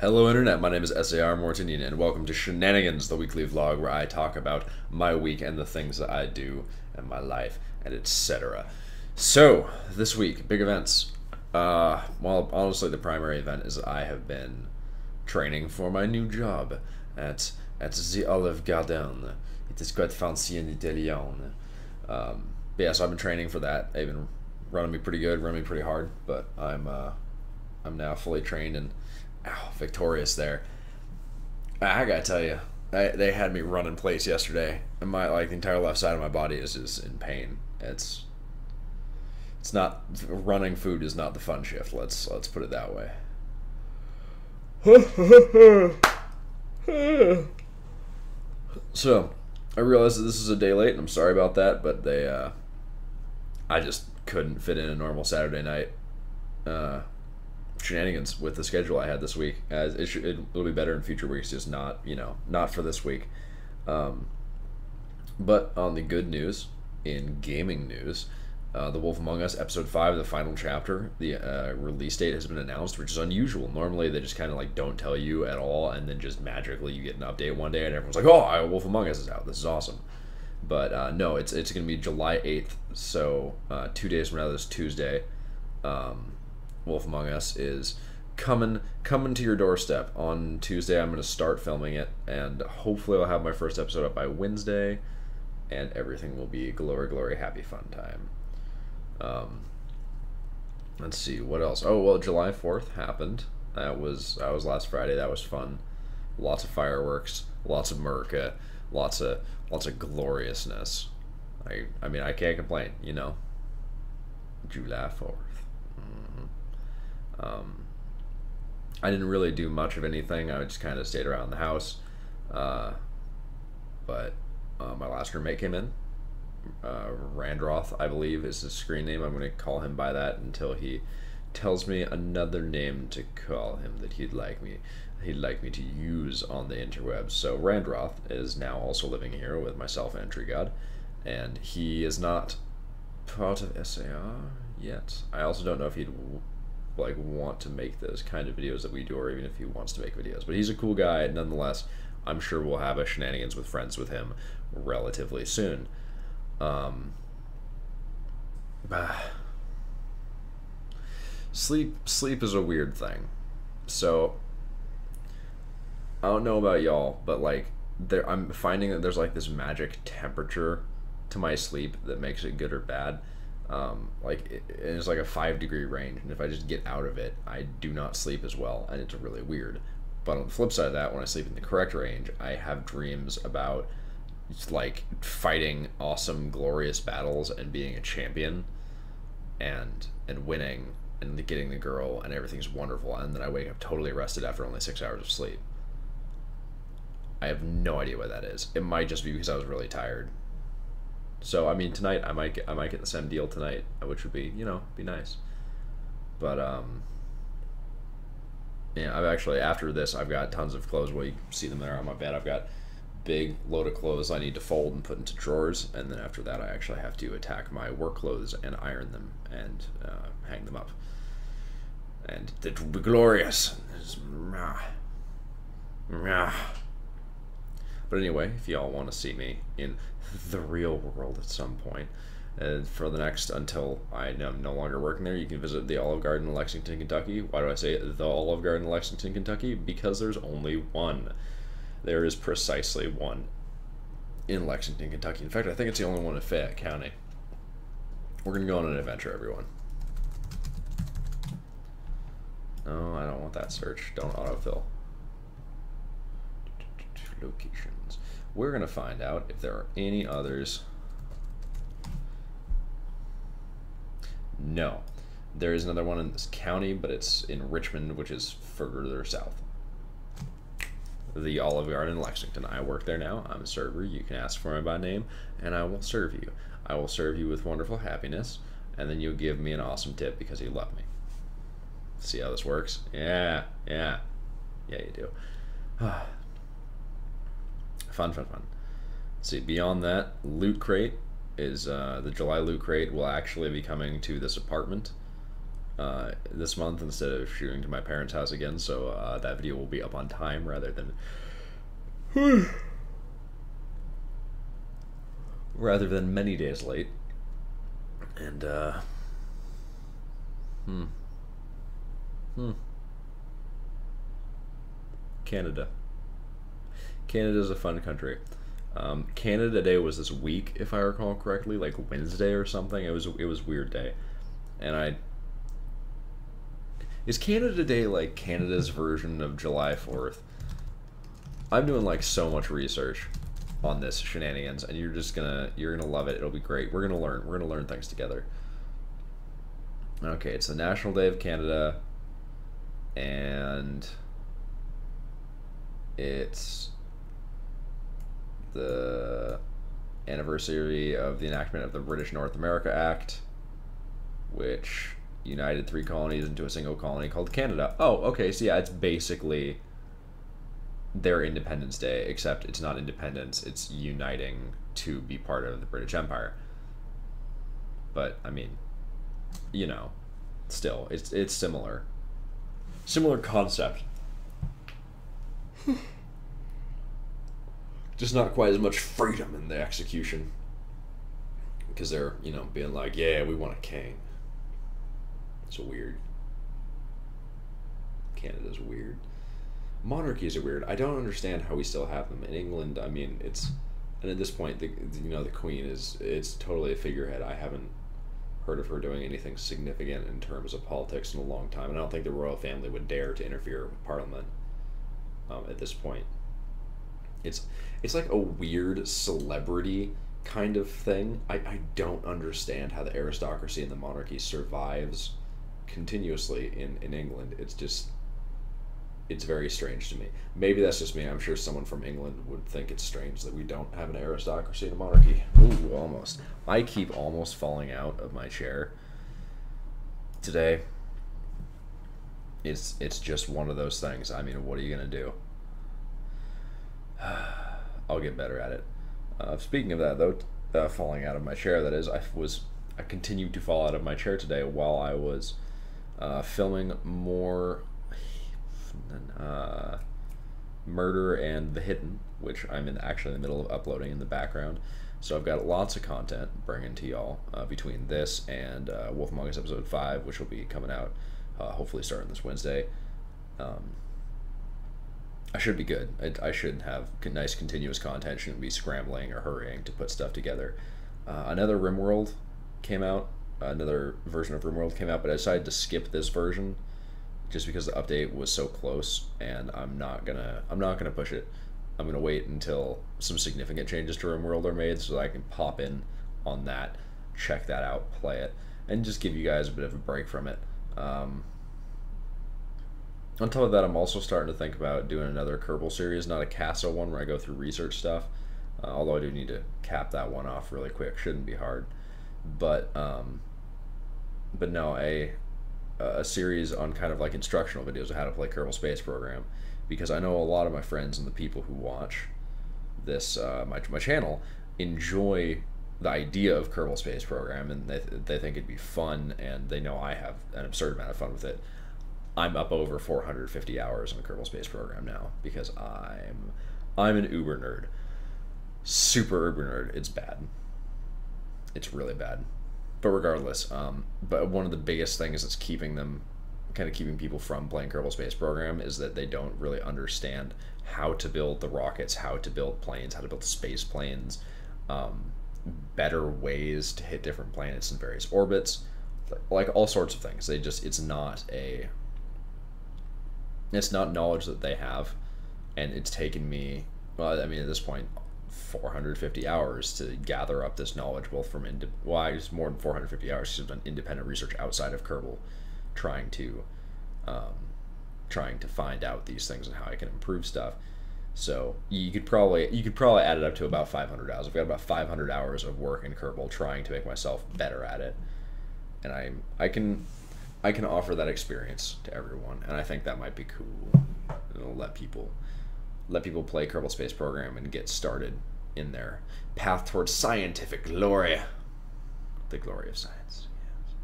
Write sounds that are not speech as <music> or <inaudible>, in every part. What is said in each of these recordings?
Hello, Internet. My name is SAR Mortinian, and welcome to Shenanigans, the weekly vlog where I talk about my week and the things that I do in my life and etc. So, this week, big events. Uh, well, honestly, the primary event is I have been training for my new job at at the Olive Garden. It is quite fancy in Italian. Um, but yeah, so I've been training for that. They've been running me pretty good, running me pretty hard, but I'm uh, I'm now fully trained and ow, victorious there. I gotta tell you, I, they had me run in place yesterday, and my like the entire left side of my body is just in pain. It's it's not running food is not the fun shift. Let's let's put it that way. <laughs> so, I realize that this is a day late, and I'm sorry about that. But they, uh, I just couldn't fit in a normal Saturday night uh, shenanigans with the schedule I had this week. As it should, it'll be better in future weeks, just not you know not for this week. Um, but on the good news, in gaming news, uh, The Wolf Among Us Episode Five, the final chapter, the uh, release date has been announced, which is unusual. Normally, they just kind of like don't tell you at all, and then just magically you get an update one day, and everyone's like, "Oh, Wolf Among Us is out. This is awesome." But uh, no, it's it's going to be July eighth, so uh, two days from now, this Tuesday. Um, Wolf Among Us is coming coming to your doorstep on Tuesday. I'm going to start filming it, and hopefully, I'll have my first episode up by Wednesday, and everything will be glory, glory, happy, fun time. Um, let's see what else. Oh well, July Fourth happened. That was that was last Friday. That was fun. Lots of fireworks, lots of America, lots of lots of gloriousness. I I mean I can't complain. You know. July Fourth. Um, I didn't really do much of anything. I just kind of stayed around the house. Uh, but uh, my last roommate came in. Uh, Randroth, I believe, is his screen name. I'm going to call him by that until he tells me another name to call him that he'd like me he'd like me to use on the interwebs. So Randroth is now also living here with myself and Tree God, and he is not part of SAR yet. I also don't know if he'd like want to make those kind of videos that we do, or even if he wants to make videos. But he's a cool guy, nonetheless. I'm sure we'll have a shenanigans with friends with him relatively soon. Um, sleep sleep is a weird thing. So I don't know about y'all, but like there I'm finding that there's like this magic temperature to my sleep that makes it good or bad um, like it, it's like a five degree range and if i just get out of it i do not sleep as well and it's really weird. But on the flip side of that when i sleep in the correct range i have dreams about like fighting awesome glorious battles and being a champion and and winning and getting the girl and everything's wonderful and then i wake up totally rested after only six hours of sleep. I have no idea what that is. It might just be because i was really tired so I mean, tonight I might get I might get the same deal tonight, which would be you know be nice. But um, yeah, I've actually after this I've got tons of clothes. Well, you see them there on my bed. I've got big load of clothes I need to fold and put into drawers, and then after that I actually have to attack my work clothes and iron them and uh, hang them up. And it will be glorious. But anyway, if y'all want to see me in the real world at some point, uh, for the next until I am no longer working there, you can visit the Olive Garden in Lexington, Kentucky. Why do I say the Olive Garden in Lexington, Kentucky? Because there's only one. There is precisely one in Lexington, Kentucky. In fact, I think it's the only one in Fayette County. We're going to go on an adventure, everyone. No, I don't want that search. Don't autofill. Locations. We're going to find out if there are any others. No. There is another one in this county, but it's in Richmond, which is further south. The Olive Garden in Lexington. I work there now. I'm a server. You can ask for me by name, and I will serve you. I will serve you with wonderful happiness, and then you'll give me an awesome tip because you love me. See how this works? Yeah, yeah. Yeah, you do. <sighs> fun, fun, fun. Let's see, beyond that, Loot Crate is uh, the July Loot Crate will actually be coming to this apartment. uh, this month instead of shooting to my parents' house again. So uh, that video will be up on time rather than <sighs> rather than many days late. And uh, hmm, hmm, Canada. Canada's a fun country. Um, Canada Day was this week, if I recall correctly, like Wednesday or something. It was it was weird day, and I is Canada Day like Canada's <laughs> version of July Fourth? I'm doing like so much research on this shenanigans, and you're just gonna you're gonna love it. It'll be great. We're gonna learn. We're gonna learn things together. Okay, it's the National Day of Canada, and it's the anniversary of the enactment of the British North America Act, which united three colonies into a single colony called Canada. Oh, okay, so yeah, it's basically their Independence Day, except it's not independence, it's uniting to be part of the British Empire. But I mean, you know, still, it's it's similar. Similar concept. <laughs> Just not quite as much freedom in the execution. Because they're, you know, being like, yeah, we want a king. It's a weird. Canada's weird. Monarchies are weird. I don't understand how we still have them in England. I mean, it's and at this point, the you know the Queen is it's totally a figurehead. I haven't heard of her doing anything significant in terms of politics in a long time. And I don't think the royal family would dare to interfere with Parliament um, at this point. It's it's like a weird celebrity kind of thing. I, I don't understand how the aristocracy and the monarchy survives continuously in, in England. It's just it's very strange to me. Maybe that's just me. I'm sure someone from England would think it's strange that we don't have an aristocracy and a monarchy. Ooh, almost. I keep almost falling out of my chair today. It's it's just one of those things. I mean, what are you gonna do? <sighs> I'll get better at it. Uh, speaking of that, though, uh, falling out of my chair, that is, I was I continued to fall out of my chair today while I was uh, filming more <sighs> uh, Murder and The Hidden, which I'm in actually in the middle of uploading in the background. So I've got lots of content bringing to y'all uh, between this and uh, Wolf Among Us episode five, which will be coming out hopefully starting this Wednesday. Um, I should be good. I, I should have nice continuous content. Shouldn't be scrambling or hurrying to put stuff together. Uh, another RimWorld came out another version of RimWorld came out, but I decided to skip this version just because the update was so close, and I'm not gonna I'm not gonna push it. I'm gonna wait until some significant changes to RimWorld are made so that I can pop in on that, check that out, play it, and just give you guys a bit of a break from it. Um, on top of that, I'm also starting to think about doing another Kerbal series, not a CASA one where I go through research stuff. Uh, although I do need to cap that one off really quick, shouldn't be hard. But um, but no, a a series on kind of like instructional videos of how to play Kerbal Space Program, because I know a lot of my friends and the people who watch this uh, my my channel enjoy the idea of Kerbal Space Program and they, they think it'd be fun and they know I have an absurd amount of fun with it. I'm up over 450 hours on Kerbal Space Program now because I'm I'm an uber nerd. Super uber nerd. It's bad. It's really bad but regardless, um, but one of the biggest things that's keeping them, kind of keeping people from playing Kerbal Space Program is that they don't really understand how to build the rockets, how to build planes, how to build space planes, um, better ways to hit different planets in various orbits, like all sorts of things. They just it's not a it's not knowledge that they have, and it's taken me. Well, I mean, at this point, 450 hours to gather up this knowledge, both from ind- well, it's more than 450 hours. She's done independent research outside of Kerbal, trying to, um, trying to find out these things and how I can improve stuff. So you could probably you could probably add it up to about 500 hours. I've got about 500 hours of work in Kerbal trying to make myself better at it, and I I can I can offer that experience to everyone, and I think that might be cool. It'll let people let people play Kerbal Space Program and get started in their path towards scientific glory. The glory of science. Yes.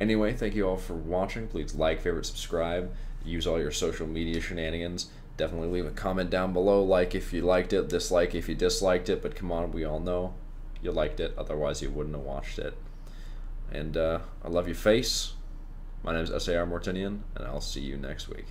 Anyway, thank you all for watching. Please like, favorite, subscribe. Use all your social media shenanigans. Definitely leave a comment down below. Like if you liked it, dislike if you disliked it. But come on, we all know you liked it. Otherwise, you wouldn't have watched it. And uh, I love your face. My name is SAR Mortinian, and I'll see you next week.